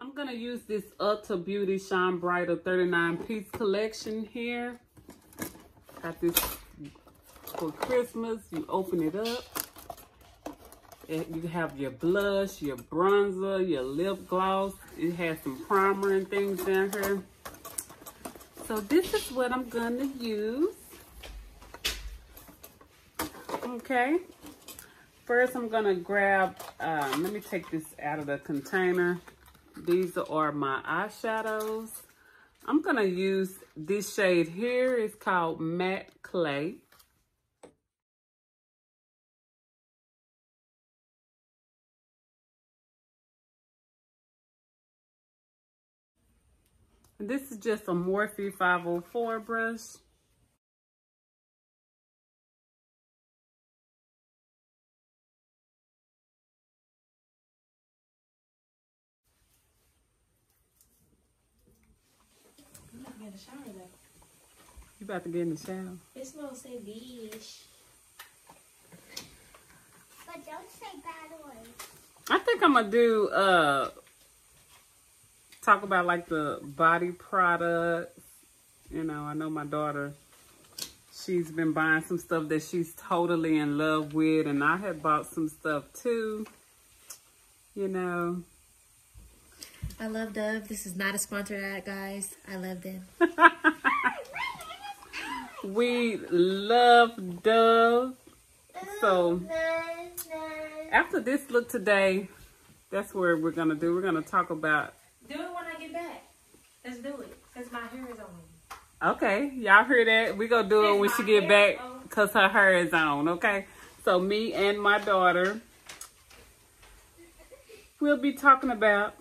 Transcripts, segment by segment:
I'm gonna use this Ulta Beauty Shine Brighter 39 piece collection here. Got this for Christmas. You open it up. And you have your blush, your bronzer, your lip gloss. It has some primer and things down here. So this is what I'm gonna use. Okay. First, I'm gonna grab, um, let me take this out of the container. These are my eyeshadows. I'm gonna use this shade here. It's called Matte Clay. This is just a Morphe 504 brush. In the shower though. You about to get in the shower? It smells so beige. But don't say bad words. I think I'm gonna do uh talk about like the body products. You know, I know my daughter she's been buying some stuff that she's totally in love with and I had bought some stuff too. You know. I love Dove. This is not a sponsored ad, guys. I love them. we love Dove. So after this look today, that's where we're gonna do. We're gonna talk about. Do it when I get back. Let's do it. Cause my hair is on. Okay, y'all hear that? We gonna do it when she get back, cause her hair is on. Okay, so me and my daughter, we'll be talking about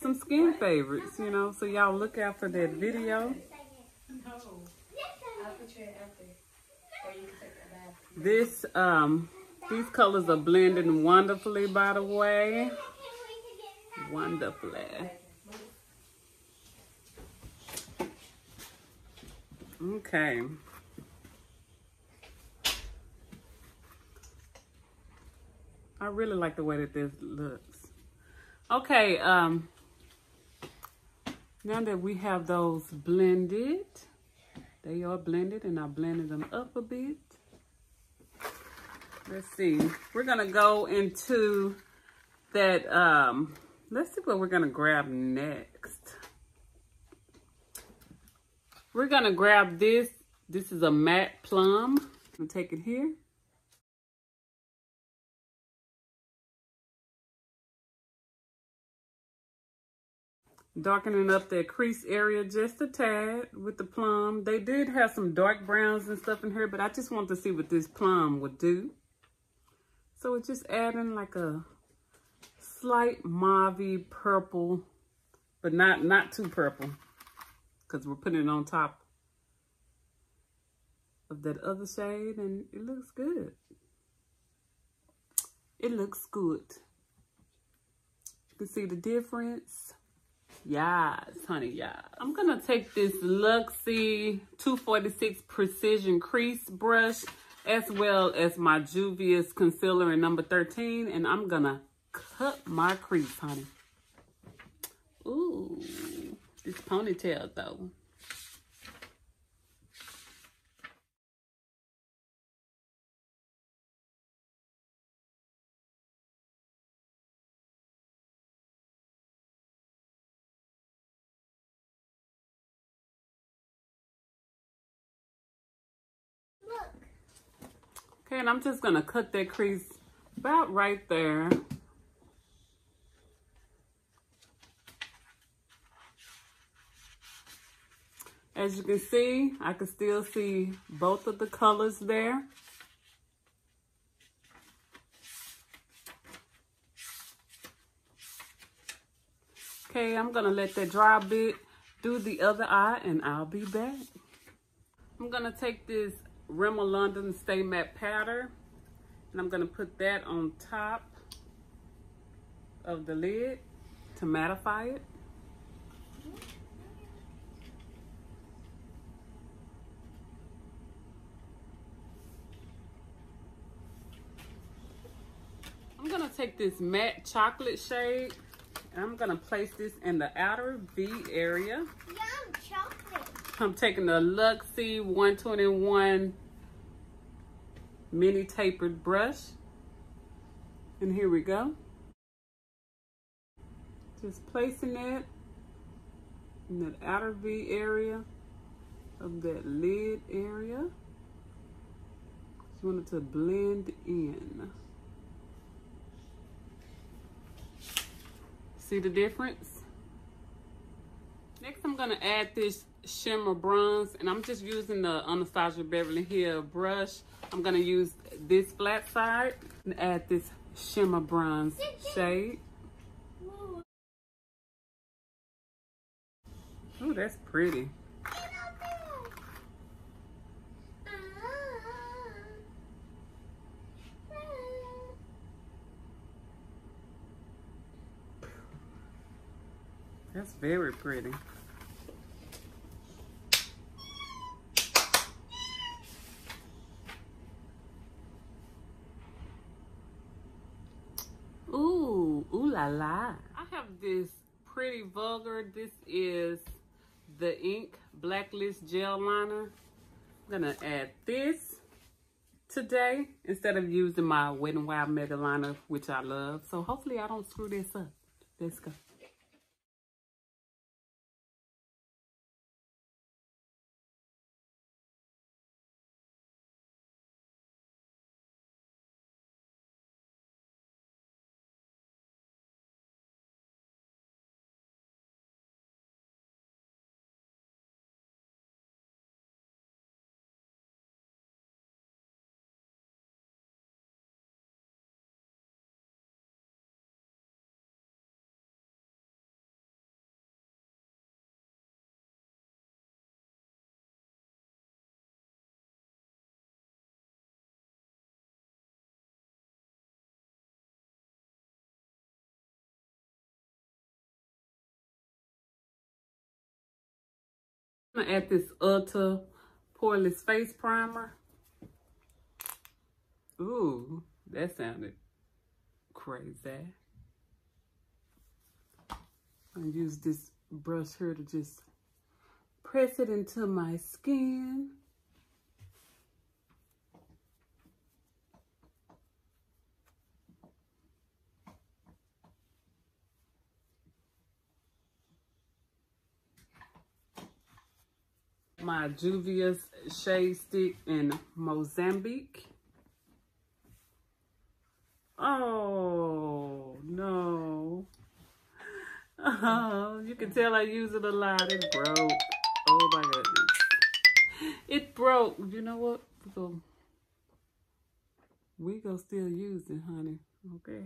some skin favorites. You know, so y'all look out for that video. This um these colors are blending wonderfully by the way. Wonderfully. Okay. I really like the way that this looks. Okay, um now that we have those blended, they are blended and I blended them up a bit. Let's see. We're gonna go into that. Um, let's see what we're gonna grab next. We're gonna grab this. This is a matte plum. I'm gonna take it here. Darkening up that crease area just a tad with the plum. They did have some dark browns and stuff in here, but I just want to see what this plum would do. So it's just adding like a slight mauve purple, but not, not too purple because we're putting it on top of that other shade and it looks good. It looks good. You can see the difference. Yes, honey, yeah. I'm gonna take this Luxie 246 Precision Crease Brush as well as my Juvia's Concealer in number 13 and I'm gonna cut my crease, honey. Ooh, this ponytail though. And I'm just gonna cut that crease about right there. As you can see, I can still see both of the colors there. Okay, I'm gonna let that dry a bit, do the other eye, and I'll be back. I'm gonna take this Rimmel London Stay Matte Powder, and I'm gonna put that on top of the lid to mattify it. I'm gonna take this matte chocolate shade. And I'm gonna place this in the outer V area. Yum, chocolate. I'm taking the Luxie 121 mini tapered brush. And here we go. Just placing it in that outer V area of that lid area. Just want it to blend in. See the difference? Next, I'm gonna add this shimmer bronze, and I'm just using the Anastasia Beverly Hill brush. I'm gonna use this flat side and add this shimmer bronze shade. Oh, that's pretty. That's very pretty. La. I have this pretty vulgar. This is the ink blacklist gel liner. I'm gonna add this today instead of using my Wet n Wild Mega liner, which I love. So hopefully I don't screw this up. Let's go. Add this Ulta Poreless Face Primer. Ooh, that sounded crazy. I'm use this brush here to just press it into my skin. My Juvia's Shade Stick in Mozambique. Oh, no. Oh, you can tell I use it a lot. It broke. Oh, my goodness. It broke. You know what? So, we gonna still use it, honey. Okay?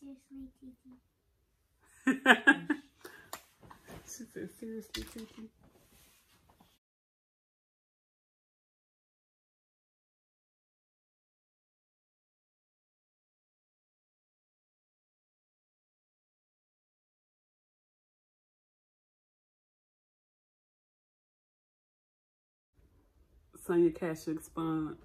Seriously, Titi. she said, seriously, Titi? Sonia Kashuk spun.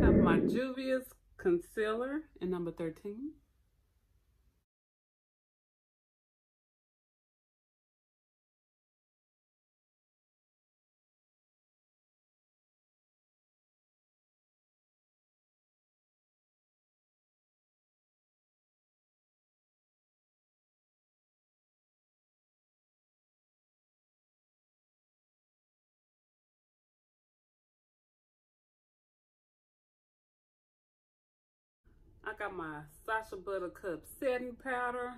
Have my Juvia's concealer in number 13. I got my Sacha Buttercup setting powder.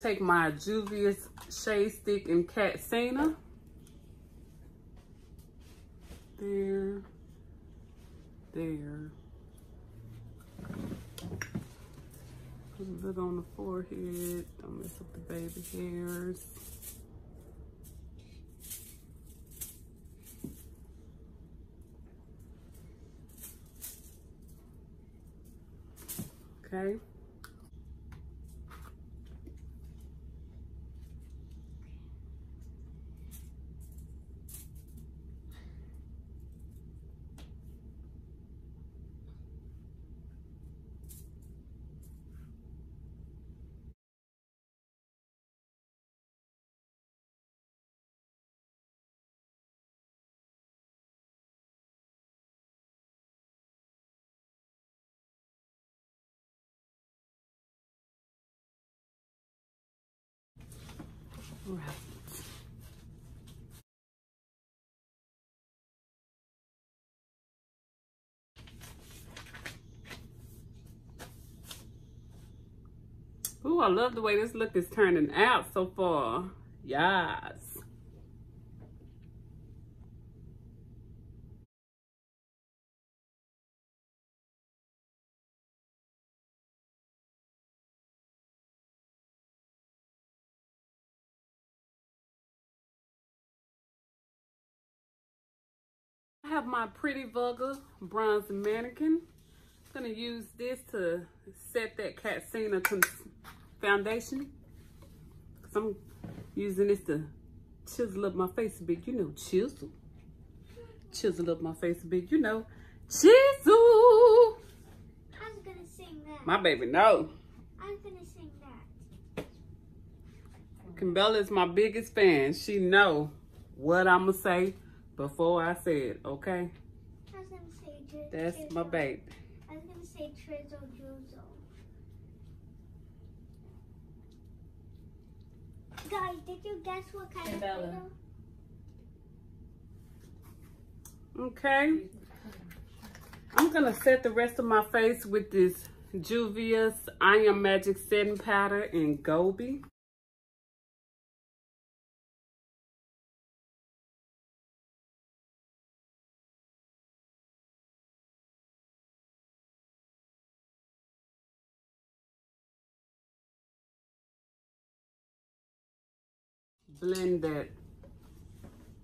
Take my Juvia's Shade Stick in Katsina. There. There. Little on the forehead. Don't mess up the baby hairs. Okay. Right. Ooh, I love the way this look is turning out so far. Yes. Have my Pretty Vulgar Bronze Mannikin. I'm gonna use this to set that Katsina foundation. Cause I'm using this to chisel up my face a bit. You know, chisel. Chisel up my face a bit. You know, chisel. I was gonna sing that. My baby, no. I was gonna sing that. Kimbella is my biggest fan. She know what I'ma say before I say it, okay? I was gonna say dri- That's my drizzle. baby. I was gonna say trizzle drizzle. Guys, did you guess what kind Hey, of Bella. Okay. I'm gonna set the rest of my face with this Juvia's I Am Magic setting powder in Gobi. Blend that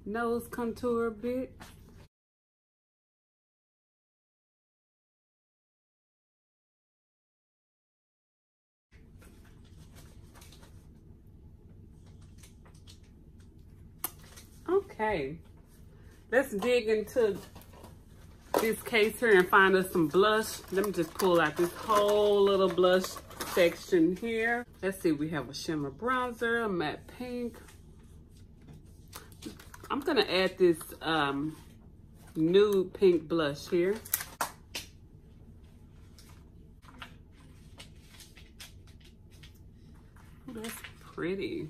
nose contour a bit. Okay, let's dig into this case here and find us some blush. Let me just pull out this whole little blush section here. Let's see, we have a shimmer bronzer, a matte pink. Gonna add this um, nude pink blush here. Oh, that's pretty.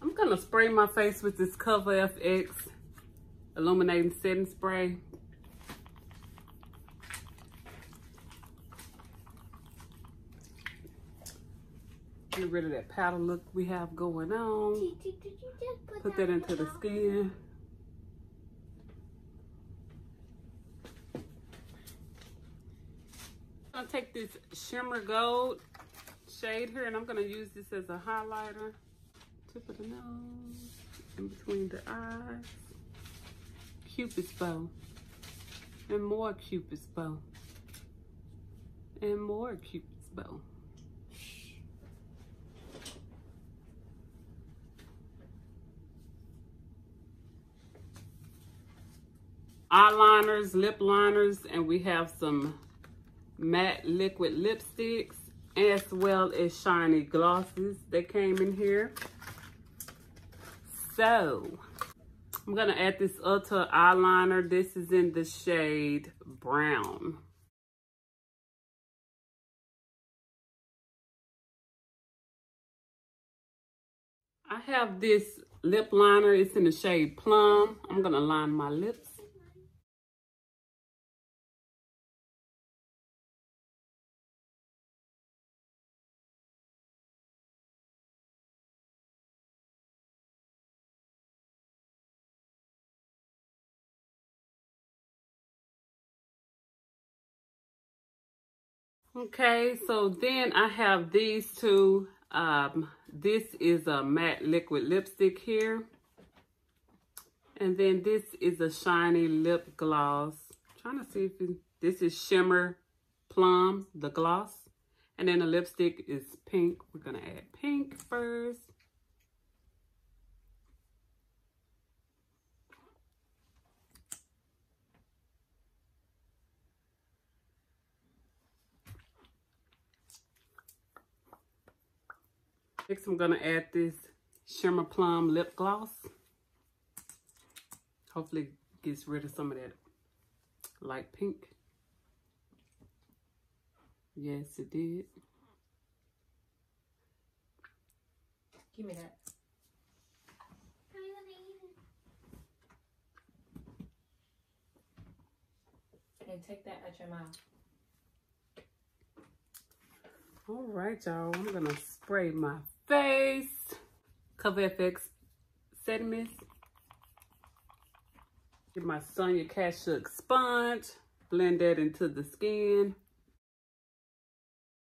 I'm gonna spray my face with this Cover FX illuminating setting spray. Get rid of that powder look we have going on. Put, Put that in into the skin. I'm gonna take this shimmer gold shade here and I'm gonna use this as a highlighter. Tip of the nose, in between the eyes. Cupid's bow. And more Cupid's bow. And more Cupid's bow. Eyeliners, lip liners, and we have some matte liquid lipsticks as well as shiny glosses that came in here. So, I'm gonna add this Ulta eyeliner. This is in the shade brown. I have this lip liner. It's in the shade plum. I'm gonna line my lips. Okay, so then I have these two. Um, this is a matte liquid lipstick here. And then this is a shiny lip gloss. I'm trying to see if it, this is Shimmer Plum, the gloss. And then the lipstick is pink. We're going to add pink first. Next, I'm gonna add this Shimmer Plum Lip Gloss. Hopefully it gets rid of some of that light pink. Yes, it did. Give me that. And take that out your mouth. All right, y'all. I'm gonna spray my face. Cover FX mist. Get my Sonia Kashuk sponge. Blend that into the skin.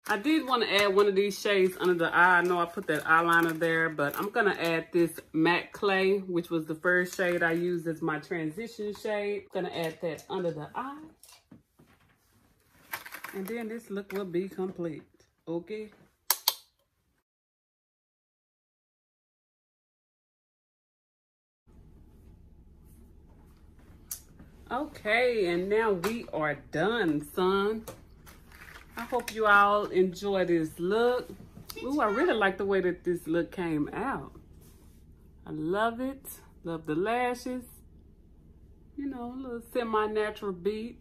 I did want to add one of these shades under the eye. I know I put that eyeliner there, but I'm going to add this matte clay, which was the first shade I used as my transition shade. going to add that under the eye. And then this look will be complete. Okay. Okay, and now we are done, son. I hope you all enjoy this look. Ooh, I really like the way that this look came out. I love it. Love the lashes. You know, a little semi-natural beat.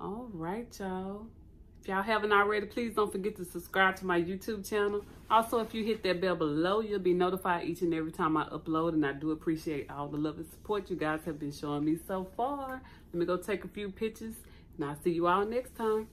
All right, y'all. If y'all haven't already, please don't forget to subscribe to my YouTube channel. Also, if you hit that bell below, you'll be notified each and every time I upload. And I do appreciate all the love and support you guys have been showing me so far. Let me go take a few pictures and I'll see you all next time.